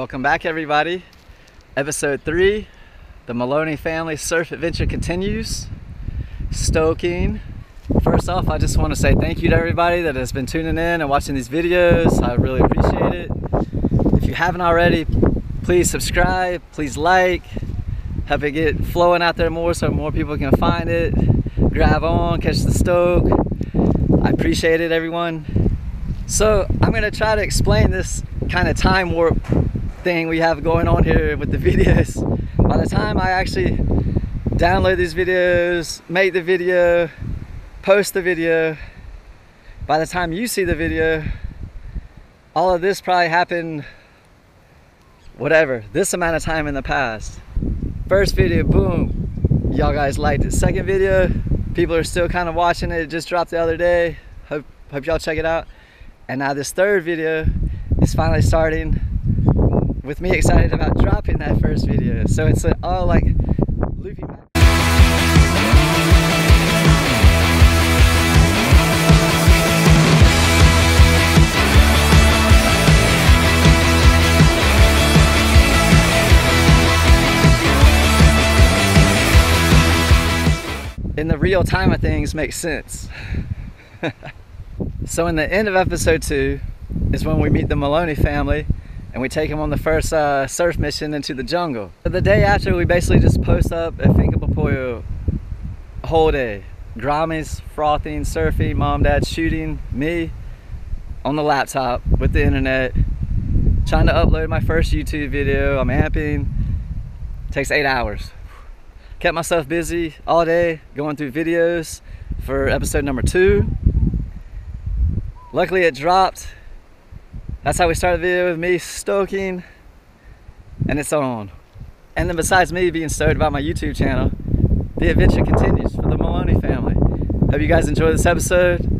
Welcome back, everybody. Episode three, the Maloney family surf adventure continues. Stoking. First off, I just want to say thank you to everybody that has been tuning in and watching these videos. I really appreciate it. If you haven't already, please subscribe, please like, help it get flowing out there more so more people can find it. Grab on, catch the stoke. I appreciate it, everyone. So I'm gonna try to explain this kind of time warp thing we have going on here with the videos. By the time I actually download these videos, make the video, post the video, by the time you see the video, all of this probably happened, whatever, this amount of time in the past. First video, boom, y'all guys liked it. Second video, people are still kind of watching it. It just dropped the other day. Hope, hope y'all check it out. And now this third video is finally starting with me excited about dropping that first video. So it's uh, all like looping back. in the real time of things makes sense. so in the end of episode two is when we meet the Maloney family and we take them on the first uh, surf mission into the jungle. The day after we basically just post up at Finkapapoyo whole day. Grommies, frothing, surfing, mom, dad shooting, me on the laptop with the internet, trying to upload my first YouTube video. I'm amping, takes eight hours kept myself busy all day going through videos for episode number two. Luckily it dropped. That's how we started the video with me stoking and it's on. And then besides me being stoked about my YouTube channel, the adventure continues for the Maloney family. Hope you guys enjoy this episode.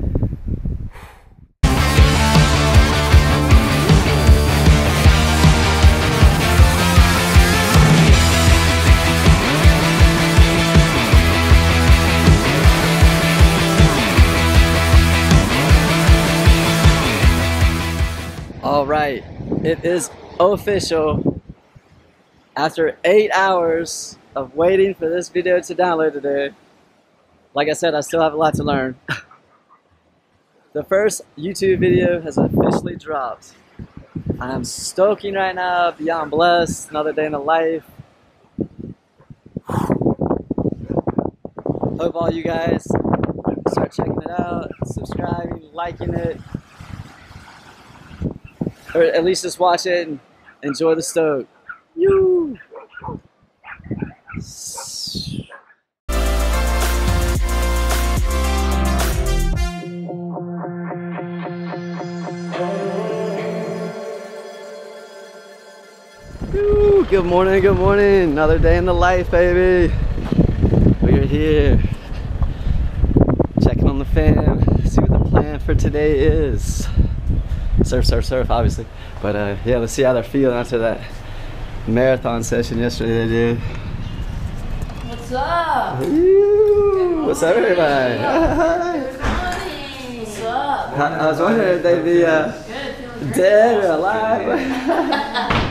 It is official. After eight hours of waiting for this video to download today, like I said, I still have a lot to learn. the first YouTube video has officially dropped. I'm stoking right now, beyond blessed, another day in the life. Hope all you guys start checking it out, subscribing, liking it or at least just watch it and enjoy the stoke. You. Good morning, good morning. Another day in the life, baby. We're here. Checking on the fam, see what the plan for today is surf, surf, surf, obviously. But uh, yeah, let's see how they're feeling after that marathon session yesterday they did. What's up? Ooh, what's up, everybody? Good morning. What's up? I, I was wondering if they'd be uh, Good. Dead or alive.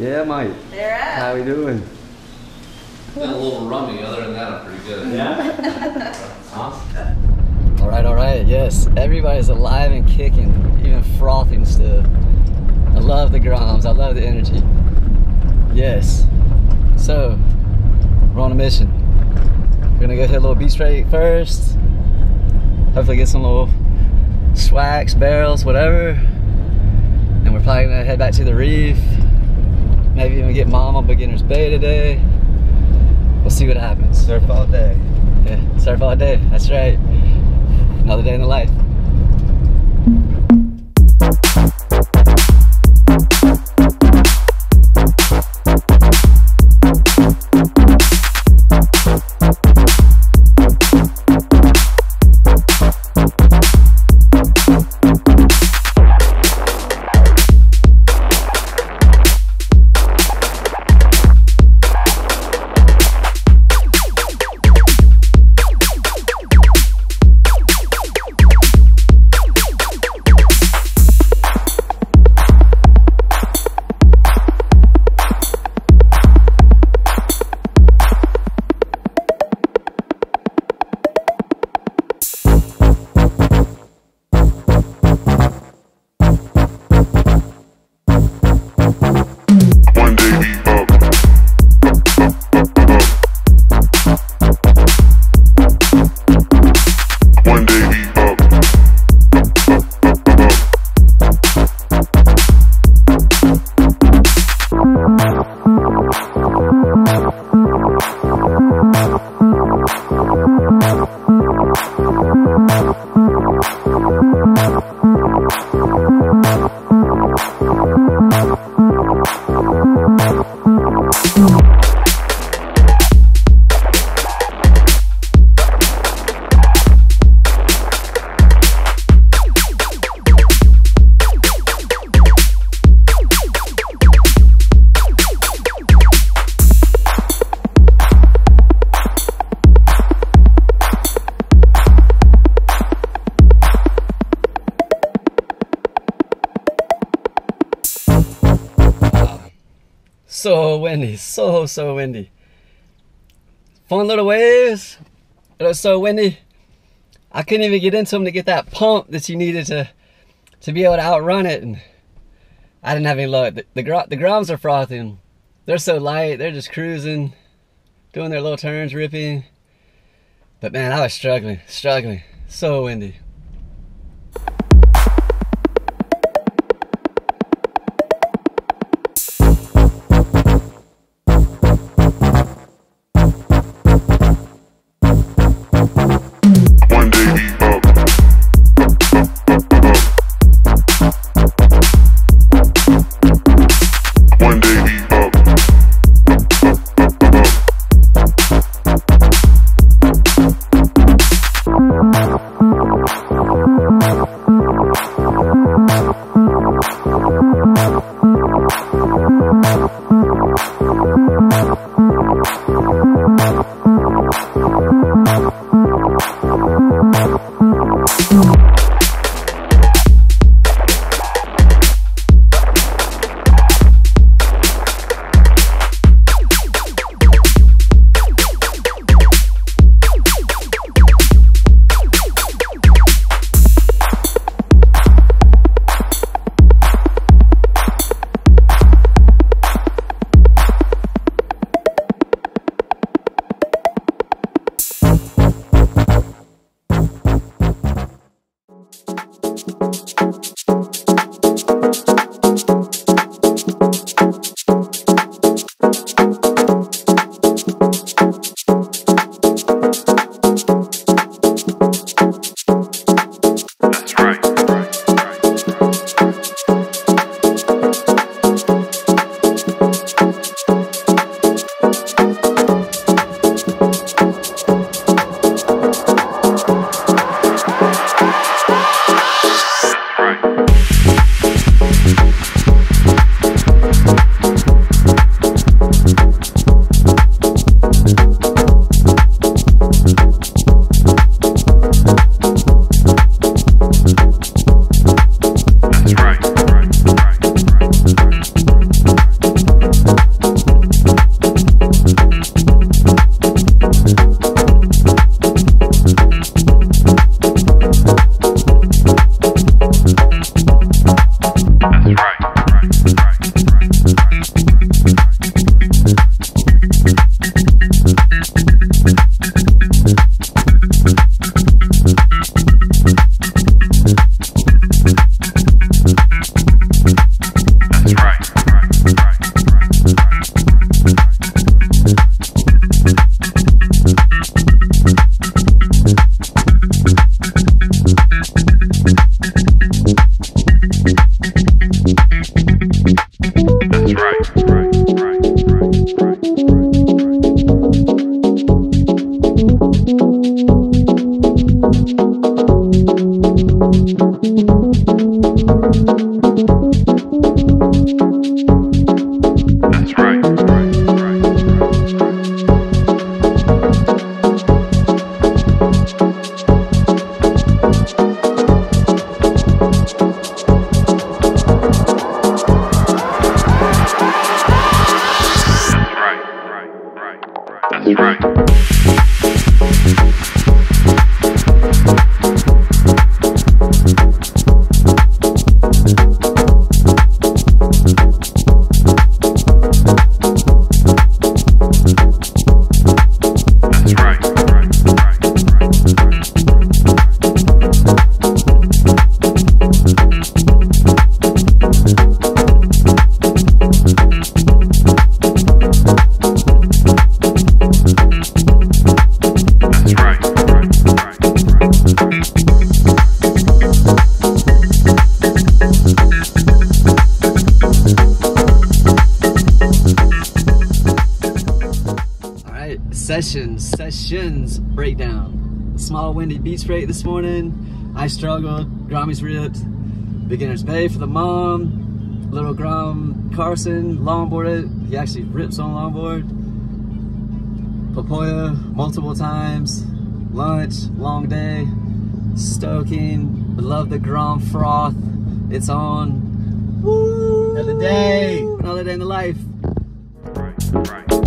Yeah, Mike. They're How we doing? Been a little rummy, other than that, I'm pretty good. Yeah. Awesome. All right, all right. Yes, everybody's alive and kicking, even frothing still. I love the groms. I love the energy. Yes. So, we're on a mission. We're gonna go hit a little beach break first. Hopefully get some little swags, barrels, whatever. And we're probably gonna head back to the reef. Maybe even get mom on beginner's bay today. We'll see what happens. Surf all day. Yeah, surf all day. That's right. Another day in the life. So windy, so so windy. Fun little waves. It was so windy. I couldn't even get into them to get that pump that you needed to to be able to outrun it, and I didn't have any luck. The the, the groms are frothing. They're so light. They're just cruising, doing their little turns, ripping. But man, I was struggling, struggling. So windy. Sessions, breakdown. Small windy beach break this morning. I struggled. Grommie's ripped. Beginner's Bay for the mom. Little Grom Carson longboarded. He actually rips on longboard. Popoyo multiple times. Lunch, long day. Stoking. Love the Grom froth. It's on. Woo! Another day. Another day in the life. Right, right.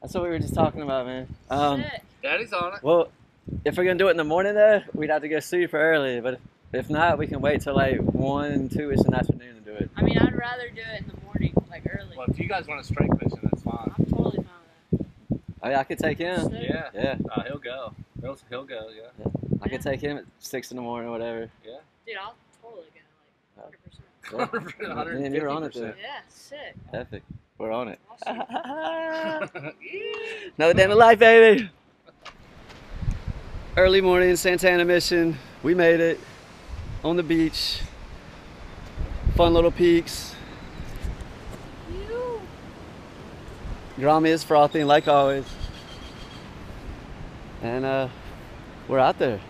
That's what we were just talking about, man. Um, Daddy's on it. well, if we're gonna do it in the morning though, we'd have to go super early. But if not, we can wait till like one, two ish in the afternoon to do it. I mean, I'd rather do it in the morning, like early. Well, if you guys want a strength mission, that's fine. I'm totally fine with Oh yeah, I could take him. Sick. Yeah. Yeah, Uh, he'll go. He'll, he'll go, yeah. I could take him at six in the morning or whatever. Yeah. Dude, I'll totally go, like, 100%. Yeah. Man, you're on it 150%. Yeah, sick. Epic. We're on it. Awesome. Another day in the life, baby. Early morning, Santana mission. We made it on the beach. Fun little peaks. Grommie is frothing like always. And uh, we're out there.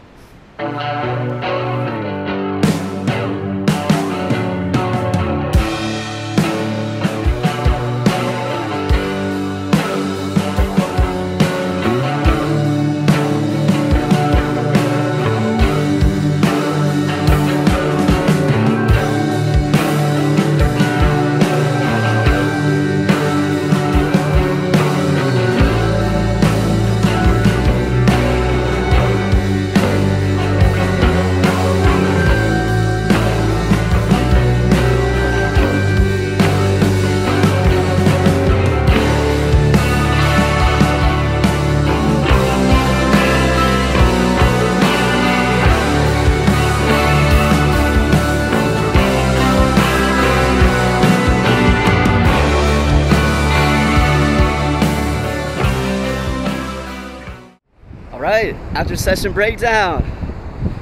After session breakdown,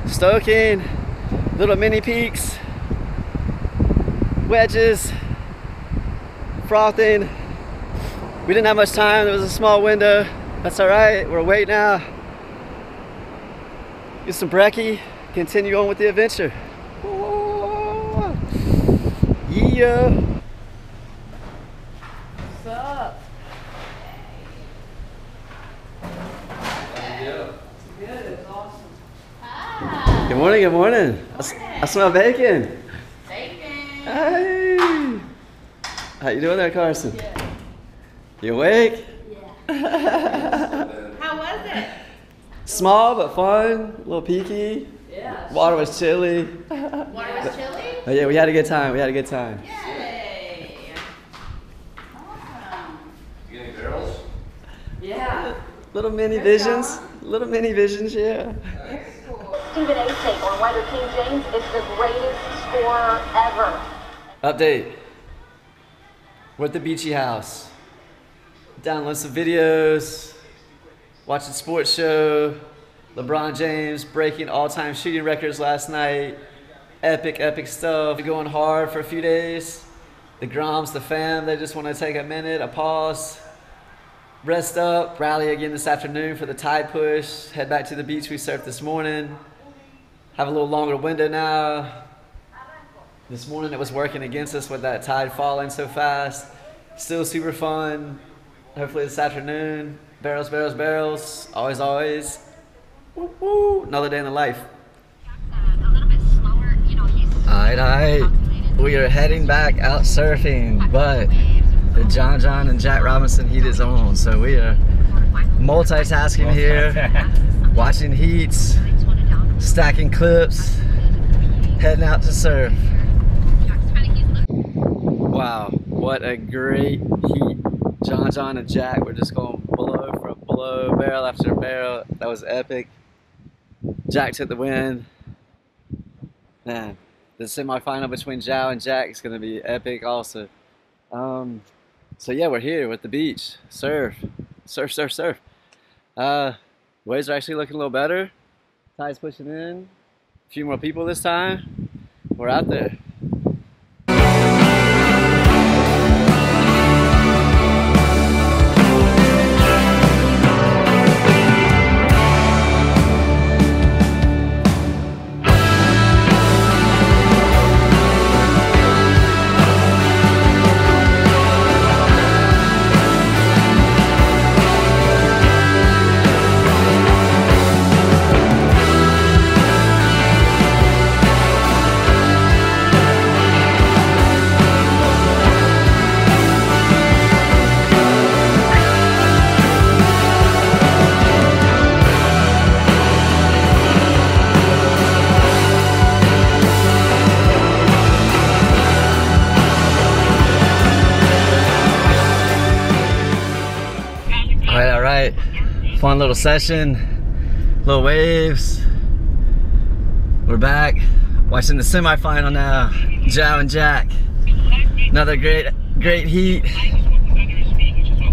stoking, little mini peaks, wedges, frothing. We didn't have much time, there was a small window. That's all right, we're awake now. Get some brekkie, continue on with the adventure. Yeah. Good morning, good morning. I, s- I smell bacon. bacon. Hey. How you doing there, Carson? You awake? Yeah. How was it? Small but fun, a little peaky. Yeah. Water was chilly. Water was chilly? Oh yeah, we had a good time. We had a good time. Yay. Awesome. You get any barrels? Yeah. Little mini visions. Little mini visions, yeah. Stephen A. take on whether King James is the greatest scorer ever. Update. We're at the Beachy House. Download some videos. Watching sports show. LeBron James breaking all-time shooting records last night. Epic, epic stuff. We're going hard for a few days. The Groms, the fam, they just want to take a minute, a pause, rest up, rally again this afternoon for the tide push. Head back to the beach we surfed this morning. Have a little longer window now. This morning it was working against us with that tide falling so fast. Still super fun. Hopefully this afternoon, barrels, barrels, barrels. Always, always. Woo, woo. Another day in the life. Alright, alright. We are heading back out surfing, but the John John and Jack Robinson heat is on, so we are multitasking here, watching heats, stacking clips, heading out to surf. Wow, what a great heat. John John and Jack were just going blow for blow, barrel after barrel. That was epic. Jack took the win. Man, the semifinal between João and Jack is going to be epic also. Um, so yeah, we're here with the beach. Surf, surf, surf, surf. Uh, waves are actually looking a little better. Tide's pushing in. A few more people this time. We're out there. Fun little session, little waves. We're back watching the semifinal now. João and Jack. Another great, great heat.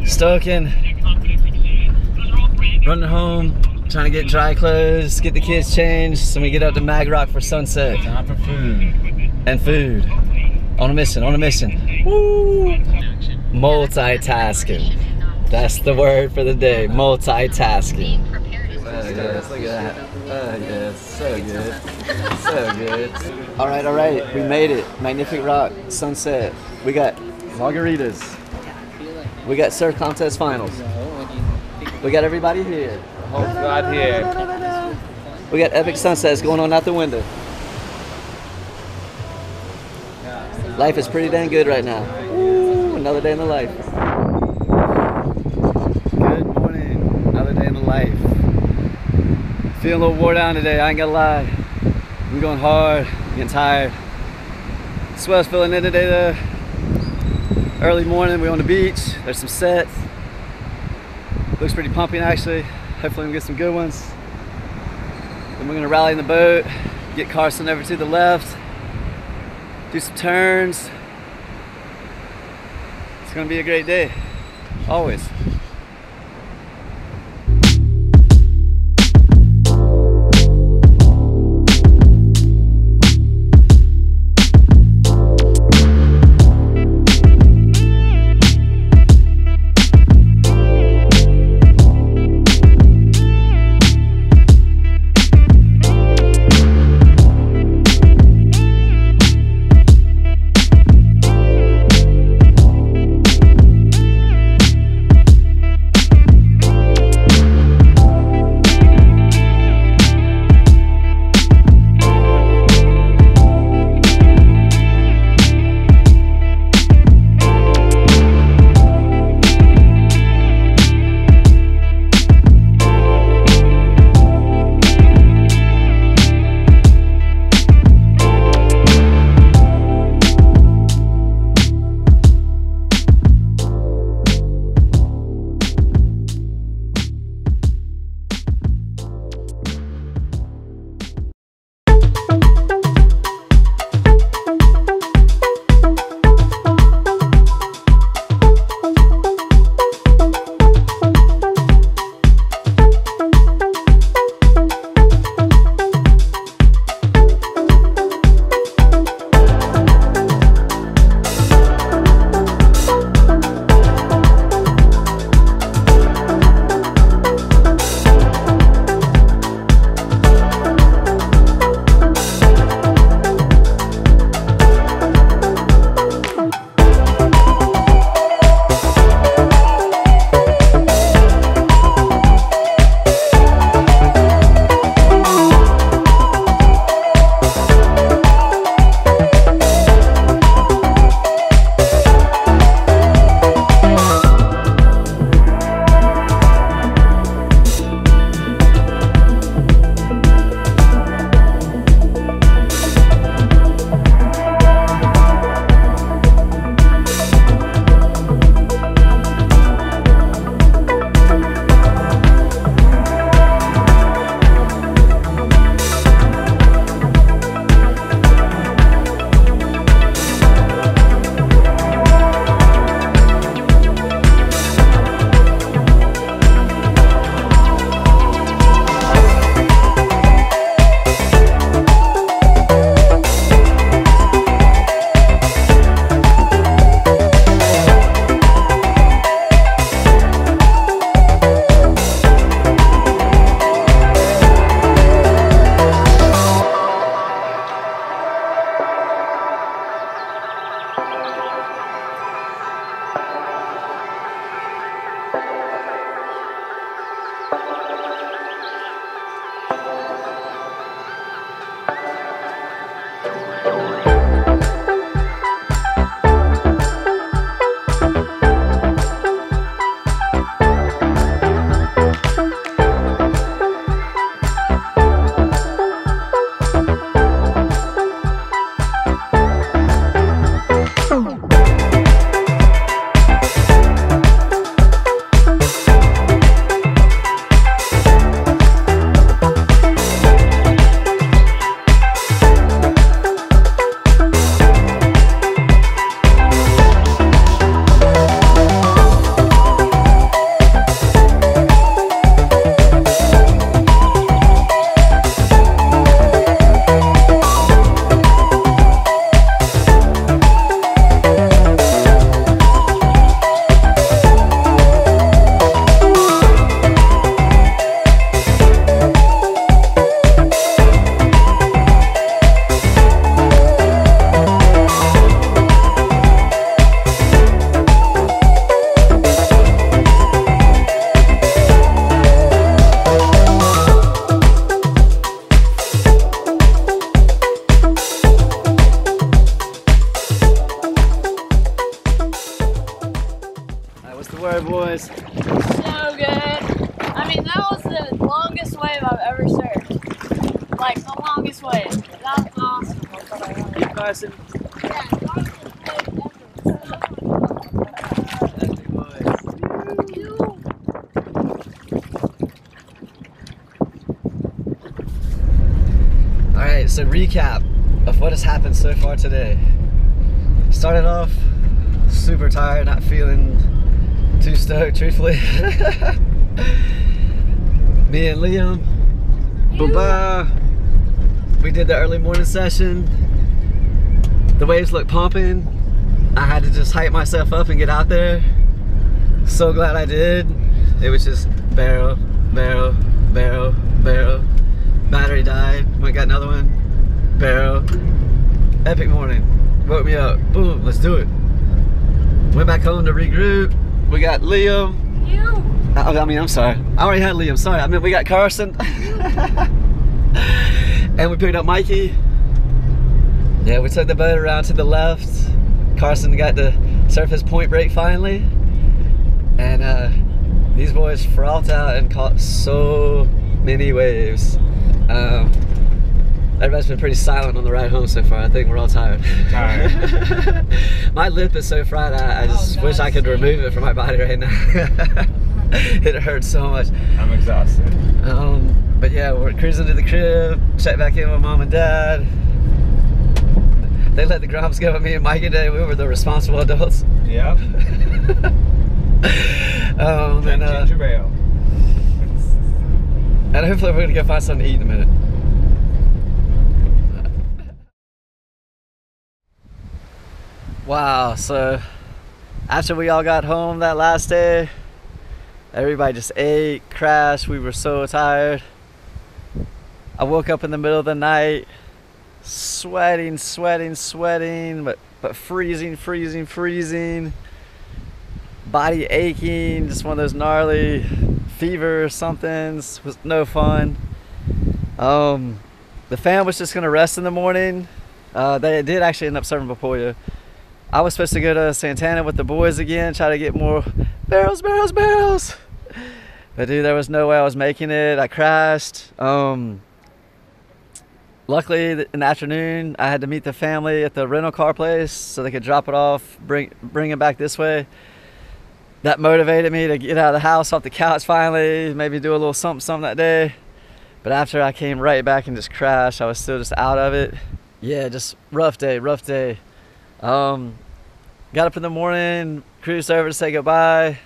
Stoking. Running home, trying to get dry clothes, get the kids changed, so we get out to Mag Rock for sunset. Time for food. And food. On a mission, on a mission. Woo! Multitasking. That's the word for the day. Multitasking. Oh, yes, look at that. Oh, yes, so good. So good. All right, all right, we made it. Magnific Rock, sunset. We got margaritas. We got surf contest finals. We got everybody here. Whole squad here. We got epic sunsets going on out the window. Life is pretty dang good right now. Ooh, another day in the life. Good morning. Another day in the life. Feeling a little wore down today, I ain't gonna lie. I'm going hard, getting tired. Swell's feeling in today though. Early morning, we on the beach. There's some sets. Looks pretty pumping actually. Hopefully we get some good ones. Then we're gonna rally in the boat, get Carson over to the left, do some turns. It's gonna be a great day, always. Yeah, longest wave ever. That's the boys. You. All right, so recap of what has happened so far today. Started off super tired, not feeling too stoked, truthfully. Me and Liam, bye We did the early morning session. The waves look pumping. I had to just hype myself up and get out there. So glad I did. It was just barrel, barrel, barrel, barrel. Battery died. Went got another one. Barrel. Epic morning. Woke me up. Boom. Let's do it. Went back home to regroup. We got Liam. You. I, I mean, I'm sorry. I already had Liam. Sorry. I mean, we got Carson. and we picked up Mikey. Yeah, we took the boat around to the left. Carson got to surf his point break finally. And uh, these boys frothed out and caught so many waves. Um, everybody's been pretty silent on the ride home so far. I think we're all tired. Tired. my lip is so fried. I, I just Oh, wish I could God, remove it from my body right now. it hurts so much. I'm exhausted. Um, but yeah, we're cruising to the crib. Check back in with mom and dad. They let the Groms go with me and Mike today. We were the responsible adults. Yep. um, and, uh, Ginger ale. and hopefully we're gonna go find something to eat in a minute. Wow, so after we all got home that last day, everybody just ate, crashed. We were so tired. I woke up in the middle of the night, sweating, sweating, sweating, but but freezing, freezing, freezing. Body aching, just one of those gnarly fever somethings. Was no fun. Um, the fam was just gonna rest in the morning. Uh, they did actually end up serving Popoyo. I was supposed to go to Santana with the boys again, try to get more barrels, barrels, barrels. But dude, there was no way I was making it. I crashed. Um, luckily, in the afternoon, I had to meet the family at the rental car place so they could drop it off, bring bring it back this way. That motivated me to get out of the house, off the couch finally, maybe do a little something, something that day. But after I came right back and just crashed, I was still just out of it. Yeah, just rough day, rough day. Um, got up in the morning, cruised over to say goodbye.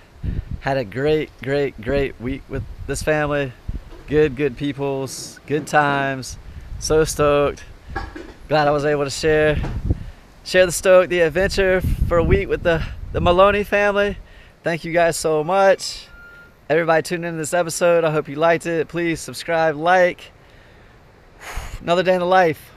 Had a great, great, great week with this family. Good, good peoples, good times. So stoked. Glad I was able to share share the stoke, the adventure for a week with the, the Maloney family. Thank you guys so much. Everybody tuned into this episode. I hope you liked it. Please subscribe, like. Another day in the life.